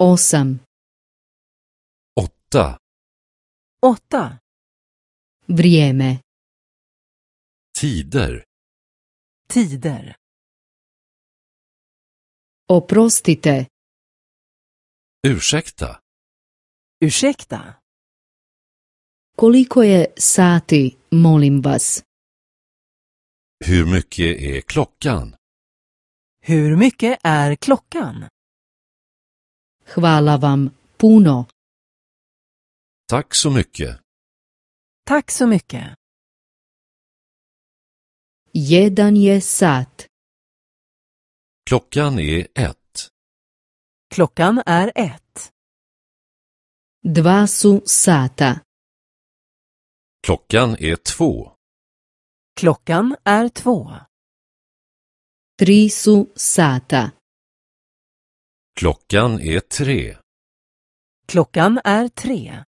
osam, åtta, åtta, vrijeme, tider, tider, oprostite, ursäkta, ursäkta, koliko je sati, molim vas? hur mycket är klockan? hur mycket är klockan? Hvala vam puno. Tack så mycket. Tack så mycket. Jedan je sat, Klockan är ett, Klockan är ett. dva su sata, klockan är två, Klockan är två. tri su sata, klockan är tre, Klockan är tre.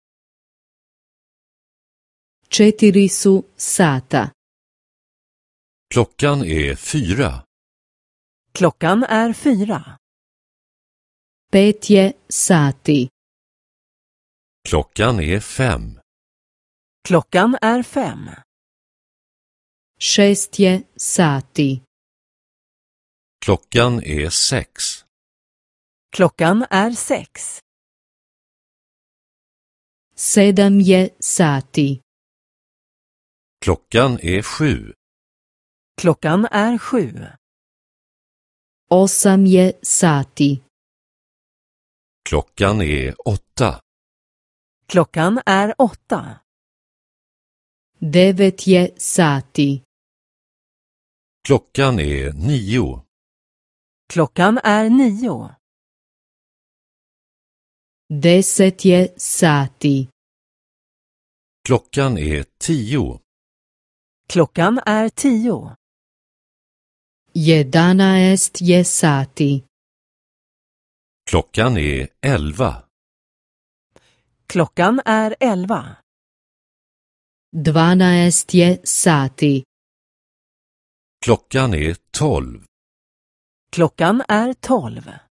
četiri su sata, klockan är fyra, Klockan är fyra. pet je sati, klockan är fem, Klockan är fem. šest je sati, klockan är sex, Klockan är sex. sedam je sati, klockan är sju, Klockan är sju. osam je sati, klockan är åtta, Klockan är åtta. devet je sati, klockan är nio, Klockan är nio. Deset je sati, klockan är tio, Klockan är tio. jedanaest je sati, klockan är elva, Klockan är elva. dvanaest je sati, klockan är tolv, Klockan är tolv.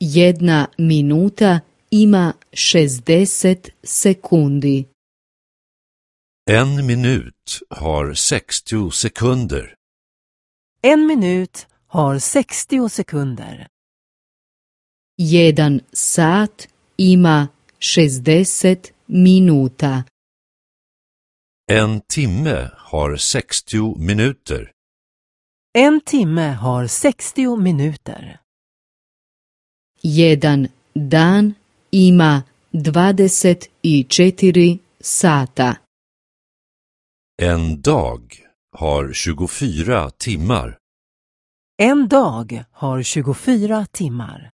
Jedna minuta ima 60 sekundi. en minut har 60 sekunder. En minut har 60 sekunder. Jedan sat ima 60 minuta. En timme har 60 minuter. En timme har 60 minuter. Jedan dan ima 24 sata. En dag har 24 timmar. En dag har 24 timmar.